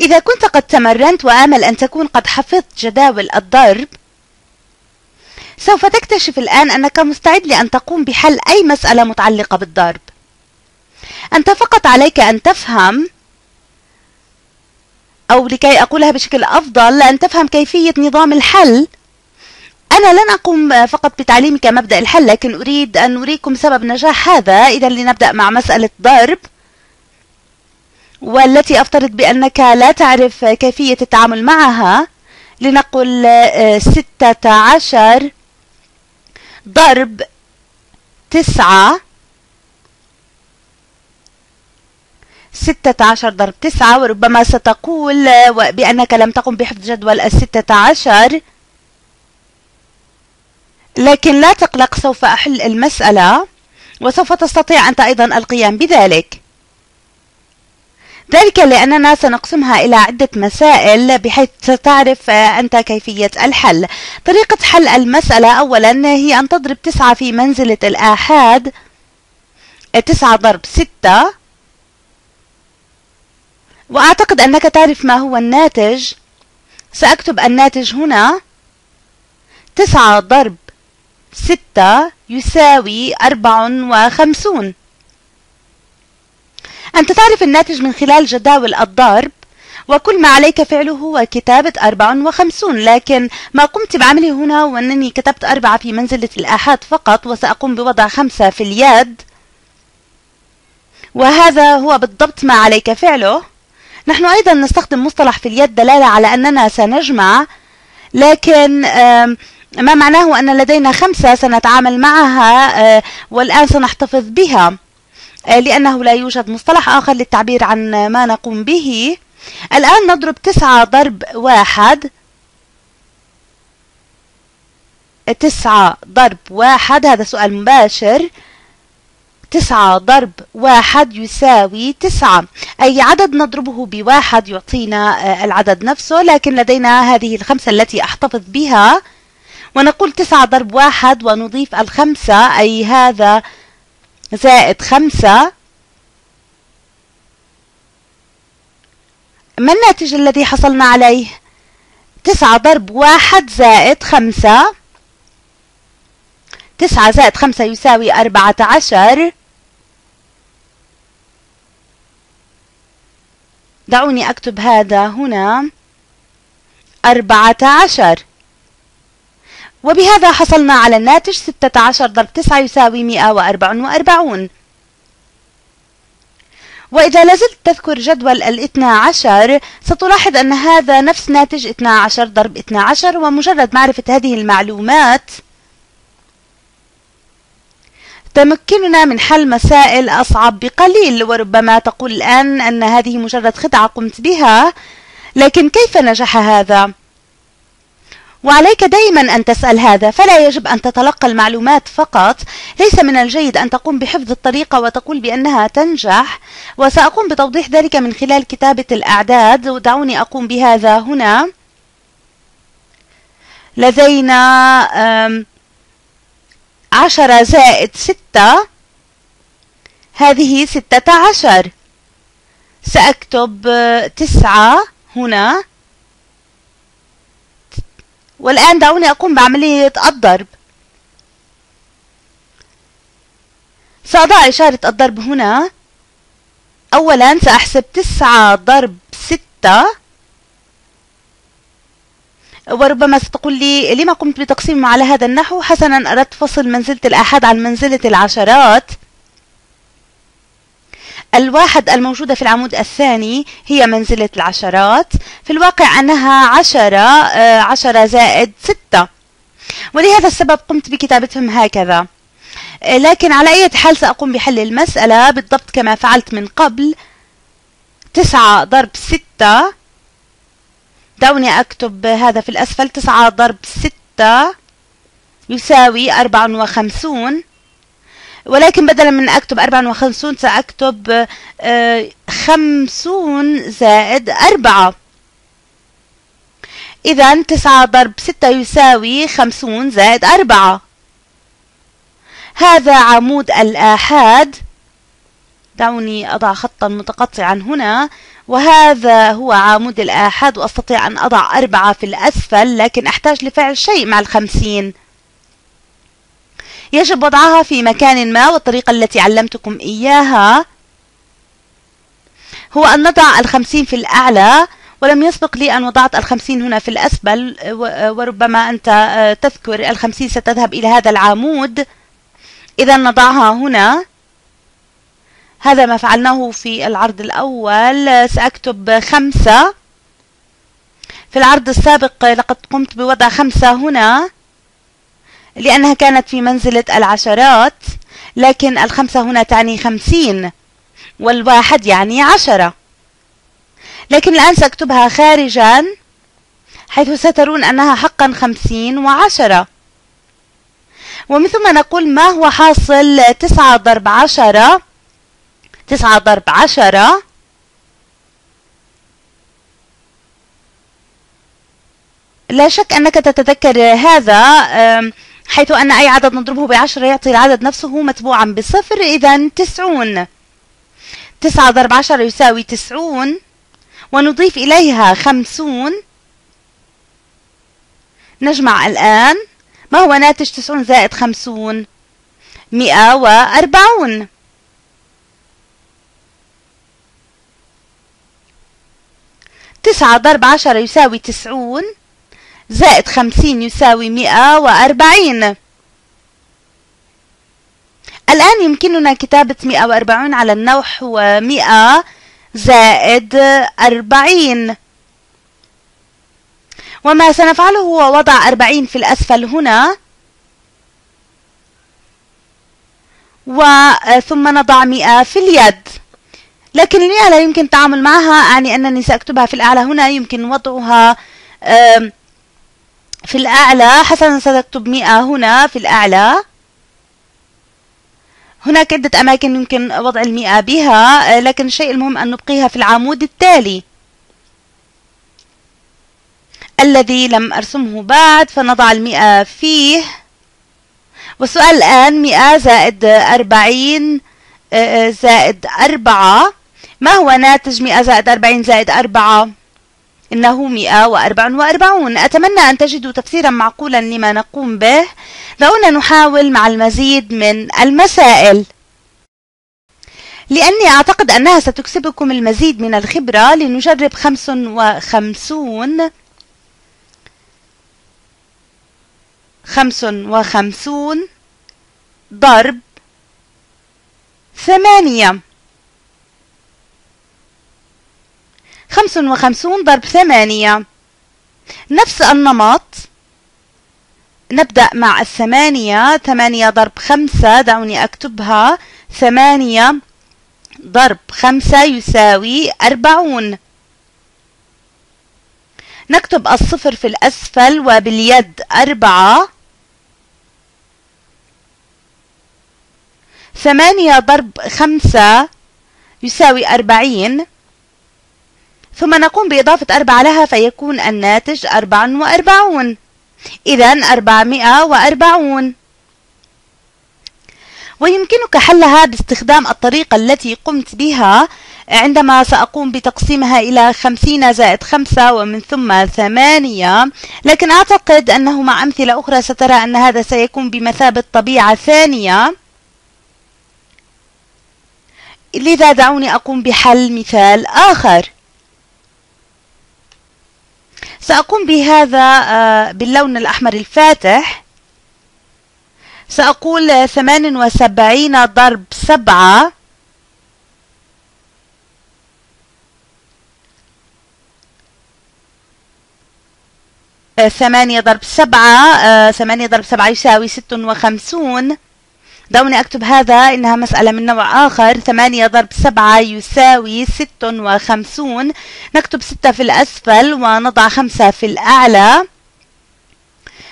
إذا كنت قد تمرنت وآمل أن تكون قد حفظت جداول الضرب سوف تكتشف الآن أنك مستعد لأن تقوم بحل أي مسألة متعلقة بالضرب. أنت فقط عليك أن تفهم أو لكي أقولها بشكل أفضل أن تفهم كيفية نظام الحل. أنا لن أقوم فقط بتعليمك مبدأ الحل لكن أريد أن أريكم سبب نجاح هذا. إذا لنبدأ مع مسألة ضرب. والتي أفترض بأنك لا تعرف كيفية التعامل معها لنقل ستة عشر ضرب تسعة ستة عشر ضرب تسعة وربما ستقول بأنك لم تقم بحفظ جدول الستة عشر. لكن لا تقلق سوف أحل المسألة وسوف تستطيع أنت أيضا القيام بذلك. ذلك لأننا سنقسمها إلى عدة مسائل بحيث تعرف أنت كيفية الحل. طريقة حل المسألة أولا هي أن تضرب تسعة في منزلة الآحاد تسعة ضرب ستة. وأعتقد أنك تعرف ما هو الناتج. سأكتب الناتج هنا. تسعة ضرب ستة يساوي أربع وخمسون. أنت تعرف الناتج من خلال جداول الضرب وكل ما عليك فعله هو كتابة 54 لكن ما قمت بعمله هنا هو أنني كتبت أربعة في منزلة الآحاد فقط وسأقوم بوضع خمسة في اليد. وهذا هو بالضبط ما عليك فعله. نحن أيضا نستخدم مصطلح في اليد دلالة على أننا سنجمع لكن ما معناه أن لدينا خمسة سنتعامل معها آه، والآن سنحتفظ بها. لأنه لا يوجد مصطلح آخر للتعبير عن ما نقوم به. الآن نضرب تسعة ضرب واحد. تسعة ضرب واحد هذا سؤال مباشر. تسعة ضرب واحد يساوي تسعة. أي عدد نضربه بواحد يعطينا آه، العدد نفسه لكن لدينا هذه الخمسة التي أحتفظ بها. ونقول تسعة ضرب واحد ونضيف الخمسة أي هذا زائد خمسة. ما الناتج الذي حصلنا عليه؟ تسعة ضرب واحد زائد خمسة. تسعة زائد خمسة يساوي أربعة عشر. دعوني أكتب هذا هنا. أربعة عشر. وبهذا حصلنا على الناتج 16 ضرب 9 يساوي 144 وإذا لازلت تذكر جدول الاثنى عشر ستلاحظ أن هذا نفس ناتج 12 ضرب 12 ومجرد معرفة هذه المعلومات تمكننا من حل مسائل أصعب بقليل وربما تقول الآن أن هذه مجرد خدعة قمت بها لكن كيف نجح هذا؟ وعليك دائما أن تسأل هذا فلا يجب أن تتلقى المعلومات فقط. ليس من الجيد أن تقوم بحفظ الطريقة وتقول بأنها تنجح. وسأقوم بتوضيح ذلك من خلال كتابة الأعداد. ودعوني أقوم بهذا هنا. لدينا عشرة زائد ستة. هذه ستة عشر. سأكتب تسعة هنا. والآن دعوني أقوم بعملية الضرب. سأضع إشارة الضرب هنا. أولا سأحسب تسعة ضرب ستة. وربما ستقول لي لما قمت بتقسيمه على هذا النحو؟ حسنا أردت فصل منزلة الآحاد عن منزلة العشرات. الواحد الموجودة في العمود الثاني هي منزلة العشرات. في الواقع أنها عشرة آه، عشرة زائد ستة. ولهذا السبب قمت بكتابتهم هكذا. آه، لكن على أي حال سأقوم بحل المسألة بالضبط كما فعلت من قبل. تسعة ضرب ستة. دعوني أكتب هذا في الأسفل. تسعة ضرب ستة يساوي أربعة وخمسون. ولكن بدلا من أكتب 54 سأكتب آه، خمسون زائد أربعة. إذا تسعة ضرب ستة يساوي خمسون زائد أربعة. هذا عمود الآحاد. دعوني أضع خطا متقطعا هنا. وهذا هو عمود الآحاد وأستطيع أن أضع أربعة في الأسفل لكن أحتاج لفعل شيء مع الخمسين. يجب وضعها في مكان ما والطريقة التي علمتكم إياها هو أن نضع الخمسين في الأعلى ولم يسبق لي أن وضعت الخمسين هنا في الأسفل وربما أنت تذكر الخمسين ستذهب إلى هذا العمود. إذا نضعها هنا. هذا ما فعلناه في العرض الأول. سأكتب خمسة. في العرض السابق لقد قمت بوضع خمسة هنا. لأنها كانت في منزلة العشرات لكن الخمسة هنا تعني خمسين والواحد يعني عشرة. لكن الآن سأكتبها خارجا حيث سترون أنها حقا خمسين وعشرة. ومن ثم نقول ما هو حاصل تسعة ضرب عشرة؟ تسعة ضرب عشرة. لا شك أنك تتذكر هذا حيث أن أي عدد نضربه بعشرة يعطي العدد نفسه متبوعا بصفر إذا تسعون. تسعة ضرب عشرة يساوي تسعون ونضيف إليها خمسون. نجمع الآن ما هو ناتج تسعون زائد خمسون؟ مئة وأربعون. تسعة ضرب عشرة يساوي تسعون. زائد خمسين يساوي مئة وأربعين. الآن يمكننا كتابة مئة وأربعون على النحو مئة زائد أربعين. وما سنفعله هو وضع أربعين في الأسفل هنا. وثم نضع مئة في اليد. لكن المئة لا يمكن التعامل معها أعني أنني سأكتبها في الأعلى هنا يمكن وضعها في الأعلى حسنا ستكتب مئة هنا في الأعلى. هناك عدة أماكن يمكن وضع المئة بها لكن الشيء المهم أن نبقيها في العمود التالي. الذي لم أرسمه بعد فنضع المئة فيه. والسؤال الآن مئة زائد أربعين زائد أربعة. ما هو ناتج مئة زائد أربعين زائد أربعة؟ إنه مئة وأربع وأربعون. أتمنى أن تجدوا تفسيرا معقولا لما نقوم به. دعونا نحاول مع المزيد من المسائل. لأني أعتقد أنها ستكسبكم المزيد من الخبرة. لنجرب خمس وخمسون. خمس وخمسون ضرب ثمانية. خمس وخمسون ضرب ثمانية. نفس النمط. نبدأ مع الثمانية. ثمانية ضرب خمسة دعوني أكتبها. ثمانية ضرب خمسة يساوي أربعون. نكتب الصفر في الأسفل وباليد أربعة. ثمانية ضرب خمسة يساوي أربعين. ثم نقوم بإضافة أربعة لها فيكون الناتج أربع وأربعون. إذا أربعمائة وأربعون. ويمكنك حلها باستخدام الطريقة التي قمت بها عندما سأقوم بتقسيمها إلى خمسين زائد خمسة ومن ثم ثمانية. لكن أعتقد أنه مع أمثلة أخرى سترى أن هذا سيكون بمثابة طبيعة ثانية. لذا دعوني أقوم بحل مثال آخر. سأقوم بهذا آه، باللون الأحمر الفاتح. سأقول ثمان وسبعين ضرب سبعة. آه، ثمانية ضرب سبعة آه، ثمانية ضرب سبعة يساوي ست وخمسون. دعوني أكتب هذا إنها مسألة من نوع آخر. ثمانية ضرب سبعة يساوي ست وخمسون. نكتب ستة في الأسفل ونضع خمسة في الأعلى.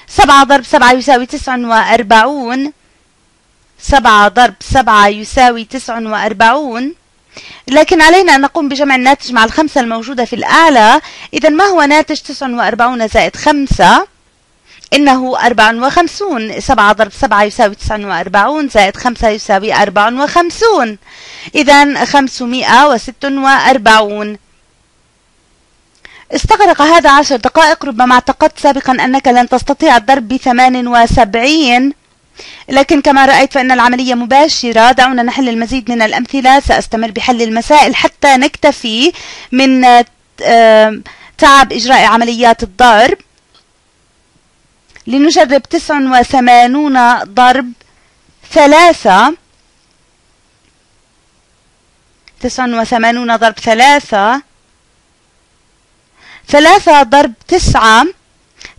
سبعة ضرب سبعة يساوي تسع وأربعون. سبعة ضرب سبعة يساوي تسع وأربعون. لكن علينا أن نقوم بجمع الناتج مع الخمسة الموجودة في الأعلى. إذا ما هو ناتج تسع وأربعون زائد خمسة؟ إنه أربع وخمسون سبعة ضرب سبعة يساوي تسعة وأربعون زائد خمسة يساوي أربع وخمسون. إذا خمسمائة وست وأربعون. استغرق هذا عشر دقائق ربما اعتقدت سابقا أنك لن تستطيع الضرب بثمان وسبعين. لكن كما رأيت فإن العملية مباشرة. دعونا نحل المزيد من الأمثلة. سأستمر بحل المسائل حتى نكتفي من تعب إجراء عمليات الضرب. لنجرب تسع وثمانون ضرب ثلاثة. تسع وثمانون ضرب ثلاثة. ثلاثة ضرب تسعة.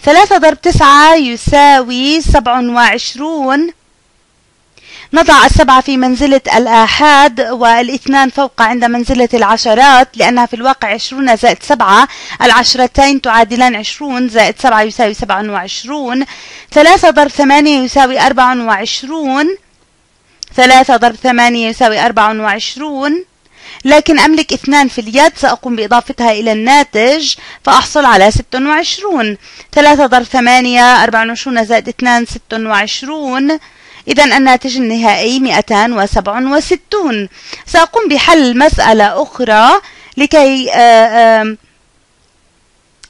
ثلاثة ضرب تسعة يساوي سبع وعشرون. نضع السبعة في منزلة الآحاد والإثنان فوق عند منزلة العشرات لأنها في الواقع عشرون زائد سبعة العشرتين تعادلان عشرون زائد سبعة يساوي سبعة وعشرون ثلاثة ضرب ثمانية يساوي أربعة وعشرون ثلاثة ضرب ثمانية يساوي أربعة وعشرون. لكن أملك اثنان في اليد سأقوم بإضافتها إلى الناتج فأحصل على ست وعشرون. ثلاثة ضرب ثمانية أربعة وعشرون زائد اثنان ست وعشرون. إذا الناتج النهائي 267 سأقوم بحل مسألة أخرى لكي آه،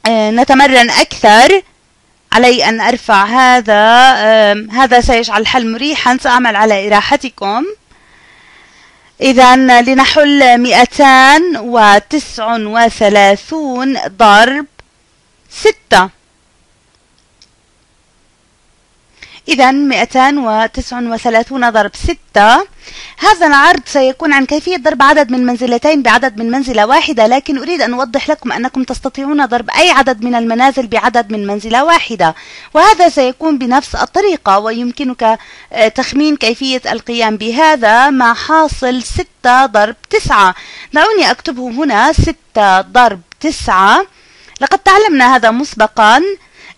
آه، نتمرن أكثر. علي أن أرفع هذا هذا سيجعل الحل مريحا. سأعمل على إراحتكم. إذا لنحل 239 ضرب 6 إذا 239 ضرب 6 هذا العرض سيكون عن كيفية ضرب عدد من منزلتين بعدد من منزلة واحدة لكن أريد أن أوضح لكم أنكم تستطيعون ضرب أي عدد من المنازل بعدد من منزلة واحدة. وهذا سيكون بنفس الطريقة ويمكنك آه، تخمين كيفية القيام بهذا مع حاصل 6 ضرب 9 دعوني أكتبه هنا 6 ضرب 9 لقد تعلمنا هذا مسبقا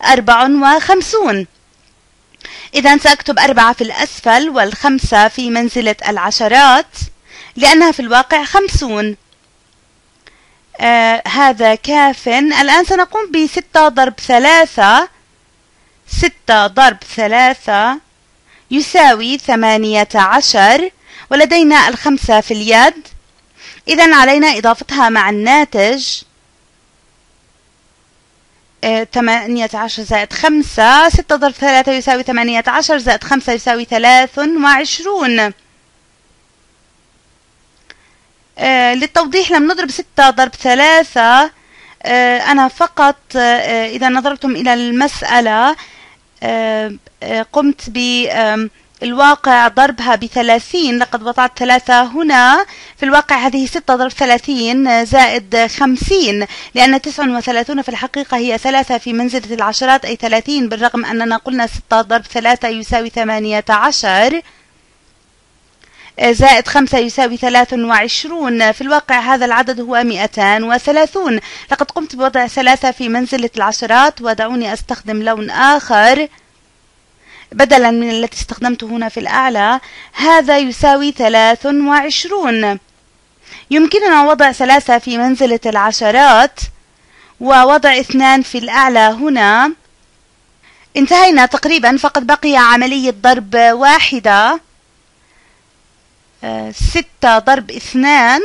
54 إذا سأكتب أربعة في الأسفل والخمسة في منزلة العشرات لأنها في الواقع خمسون. آه هذا كاف. الآن سنقوم بستة ضرب ثلاثة. ستة ضرب ثلاثة يساوي ثمانية عشر ولدينا الخمسة في اليد. إذا علينا إضافتها مع الناتج. 18 زائد 5 6 ضرب 3 يساوي 18 زائد 5 يساوي 23 آه للتوضيح لم نضرب 6 ضرب 3 آه أنا فقط آه إذا نظرتم إلى المسألة قمت ب الواقع ضربها بثلاثين لقد وضعت ثلاثة هنا. في الواقع هذه ستة ضرب ثلاثين زائد خمسين لأن تسع وثلاثون في الحقيقة هي ثلاثة في منزلة العشرات أي ثلاثين بالرغم أننا قلنا ستة ضرب ثلاثة يساوي ثمانية عشر زائد خمسة يساوي ثلاث وعشرون. في الواقع هذا العدد هو مئتان وثلاثون. لقد قمت بوضع ثلاثة في منزلة العشرات ودعوني أستخدم لون آخر. بدلا من التي استخدمته هنا في الأعلى هذا يساوي ثلاث وعشرون. يمكننا وضع ثلاثة في منزلة العشرات ووضع اثنان في الأعلى هنا. انتهينا تقريبا فقد بقي عملية ضرب واحدة. آه، ستة ضرب اثنان.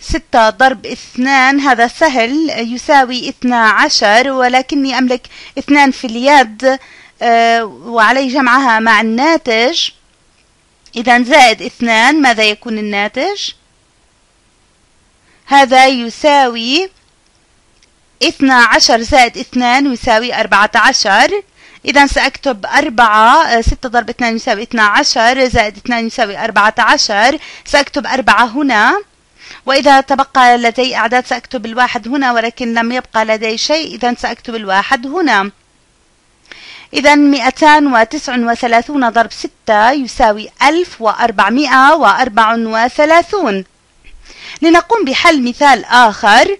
ستة ضرب اثنان هذا سهل يساوي اثنا عشر ولكني أملك اثنان في اليد آه، وعلي جمعها مع الناتج. إذا زائد اثنان ماذا يكون الناتج؟ هذا يساوي اثنا عشر زائد اثنان يساوي أربعة عشر. إذا سأكتب أربعة آه، ستة ضرب اثنان يساوي اثنا عشر زائد اثنان يساوي أربعة عشر. سأكتب أربعة هنا. وإذا تبقى لدي أعداد سأكتب الواحد هنا ولكن لم يبقى لدي شيء إذا سأكتب الواحد هنا. إذا 239 ضرب 6 يساوي 1434 لنقوم بحل مثال آخر.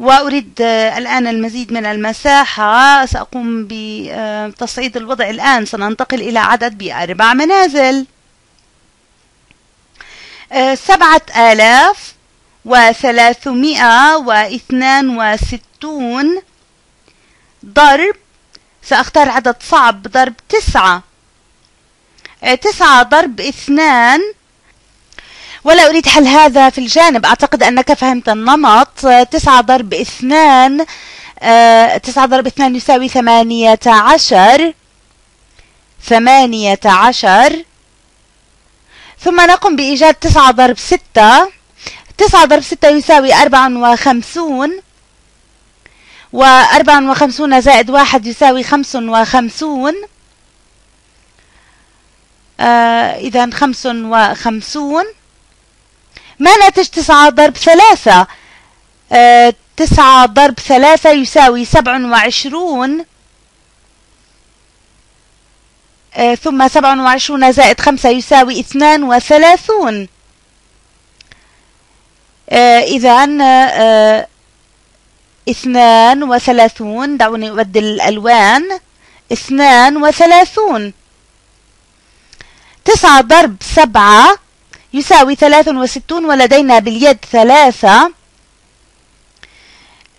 وأريد الآن المزيد من المساحة. سأقوم بتصعيد الوضع الآن. سننتقل إلى عدد بأربع منازل. سبعة آلاف وثلاثمائة واثنان وستون ضرب سأختار عدد صعب ضرب تسعة. آه، تسعة ضرب اثنان. ولا أريد حل هذا في الجانب. أعتقد أنك فهمت النمط. آه، تسعة ضرب اثنان. آه، تسعة ضرب اثنان يساوي ثمانية عشر. ثمانية عشر. ثم نقوم بإيجاد تسعة ضرب ستة. تسعة ضرب ستة يساوي أربعة وخمسون. وأربعة وخمسون زائد واحد يساوي خمس وخمسون. آه إذا خمس وخمسون. ما ناتج تسعة ضرب ثلاثة؟ آه تسعة ضرب ثلاثة يساوي سبع وعشرون آه ثم سبع وعشرون زائد خمسة يساوي اثنان وثلاثون. آه إذا آه اثنان وثلاثون دعوني أبدل الألوان اثنان وثلاثون. تسعة ضرب سبعة يساوي ثلاث وستون ولدينا باليد ثلاثة.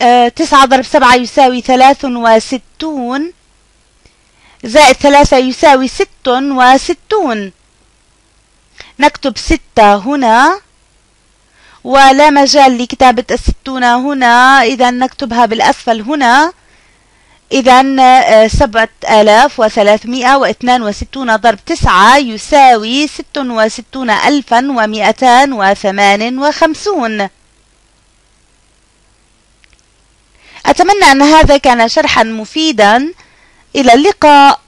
آه تسعة ضرب سبعة يساوي ثلاث وستون. زائد ثلاثة يساوي ست وستون. نكتب ستة هنا ولا مجال لكتابة الستون هنا إذا نكتبها بالأسفل هنا. إذا آه، سبعة آلاف وثلاثمائة واثنان وستون ضرب تسعة يساوي ست وستون ألفا ومئتان وثمان وخمسون. أتمنى أن هذا كان شرحا مفيدا. إلى اللقاء.